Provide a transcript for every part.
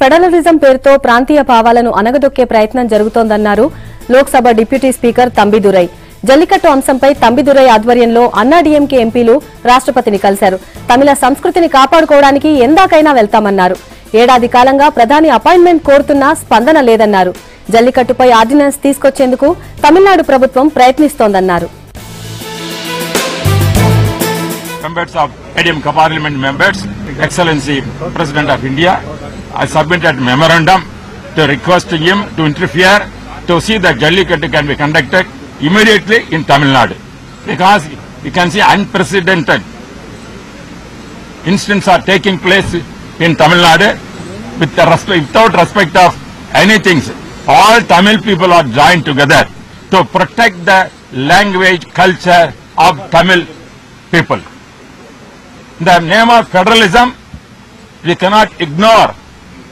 Federalism పేరుతో ప్రాంతీయ భావాలను అనగదొక్కే ప్రయత్నం జరుగుతోందన్నారు లోక్సభ డిప్యూటీ స్పీకర్ తంబిదురై. జల్లికట్టు అంశంపై తంబిదురై ఆధ్వర్యంలో అన్నాడీఎంకే ఎంపీలు రాష్ట్రపతిని కలిశారు. తమిళ సంస్కృతిని కాపాడుకోవడానికి ఎందాకైనా వెళ్తామన్నారు. ఏడాది కాలంగా ప్రధాని అపాయింట్మెంట్ కోరుతున్నా స్పందన లేదన్నారు. జల్లికట్టుపై ఆర్డినెన్స్ తీసుకొచ్చేందుకు తమిళనాడు ప్రభుత్వం ప్రయత్నిస్తోందన్నారు. Members of ADMK Parliament members, Excellency President of India, I submitted memorandum to request him to interfere to see that Jallikattu can be conducted immediately in Tamil Nadu. Because you can see unprecedented incidents are taking place in Tamil Nadu with the respect, without respect of anything. All Tamil people are joined together to protect the language, culture of Tamil people. In the name of federalism, we cannot ignore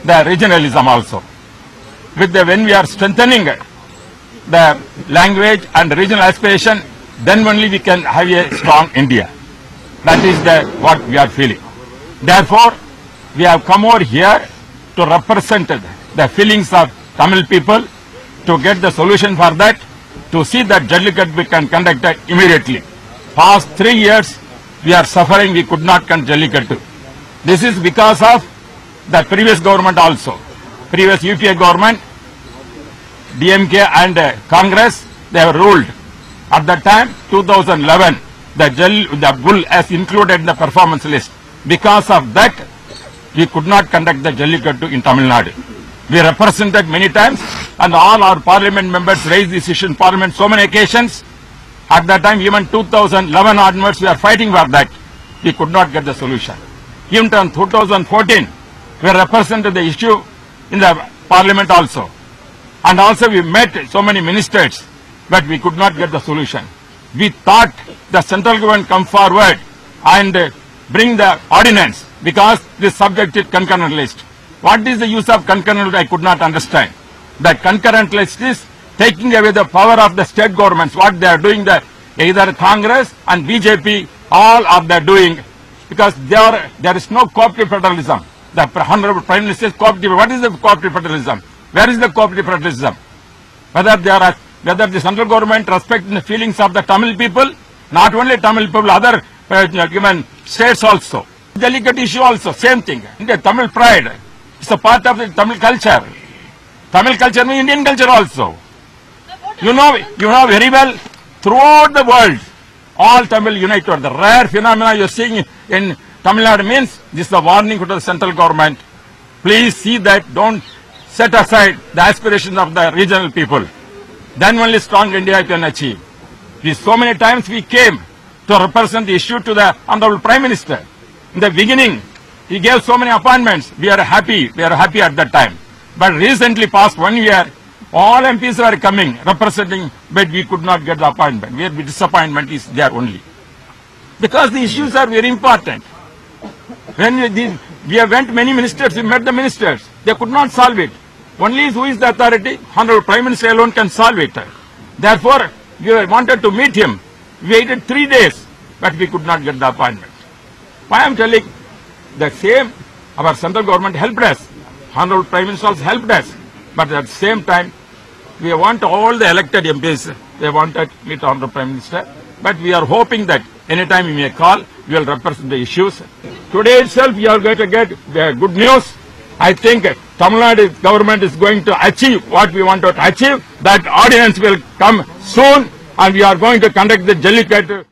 the regionalism also. With the, when we are strengthening the language and regional aspiration, then only we can have a strong India. That is the, what we are feeling. Therefore, we have come over here to represent the feelings of Tamil people, to get the solution for that, to see that Jallikat we can conduct immediately. Past three years, we are suffering, we could not conduct Jallikattu. This is because of the previous government also. Previous UPA government, DMK and uh, Congress, they have ruled. At that time, 2011, the, Jal, the bull has included in the performance list. Because of that, we could not conduct the Jallikattu in Tamil Nadu. We represented many times and all our parliament members raised this issue in parliament so many occasions. At that time, even 2011 onwards, we are fighting for that. We could not get the solution. Even in 2014, we represented the issue in the parliament also. And also we met so many ministers, but we could not get the solution. We thought the central government come forward and bring the ordinance because this subject is concurrent list. What is the use of concurrent list? I could not understand. That concurrent list is taking away the power of the state governments. What they are doing, the either Congress and BJP, all are they doing because there there is no cooperative federalism. The Honorable Prime Minister is cooperative. What is the cooperative federalism? Where is the cooperative federalism? Whether they are whether the central government respects the feelings of the Tamil people, not only Tamil people, other uh, states also. Delicate issue also, same thing. The Tamil pride, is a part of the Tamil culture. Tamil culture means Indian culture also. You know, you know very well, throughout the world, all Tamil unite. The rare phenomena you are seeing in Tamil Nadu means this is a warning to the central government. Please see that, don't set aside the aspirations of the regional people. Then only strong India can achieve. We, so many times we came to represent the issue to the Honorable Prime Minister. In the beginning, he gave so many appointments. We are happy. We are happy at that time. But recently, past one year, all MPs are coming, representing, but we could not get the appointment. Where disappointment is there only. Because the issues are very important. When we, we have went many ministers, we met the ministers. They could not solve it. Only who is the authority? Honorable Prime Minister alone can solve it. Therefore, we wanted to meet him. We waited three days, but we could not get the appointment. Why I am telling, the same, our central government helped us. Honorable Prime Minister also helped us. But at the same time, we want all the elected MPs, they wanted to meet Honorable Prime Minister. But we are hoping that anytime we may call, we will represent the issues. Today itself, you are going to get uh, good news. I think Tamil Nadu government is going to achieve what we want to achieve. That ordinance will come soon and we are going to conduct the Jallikattu.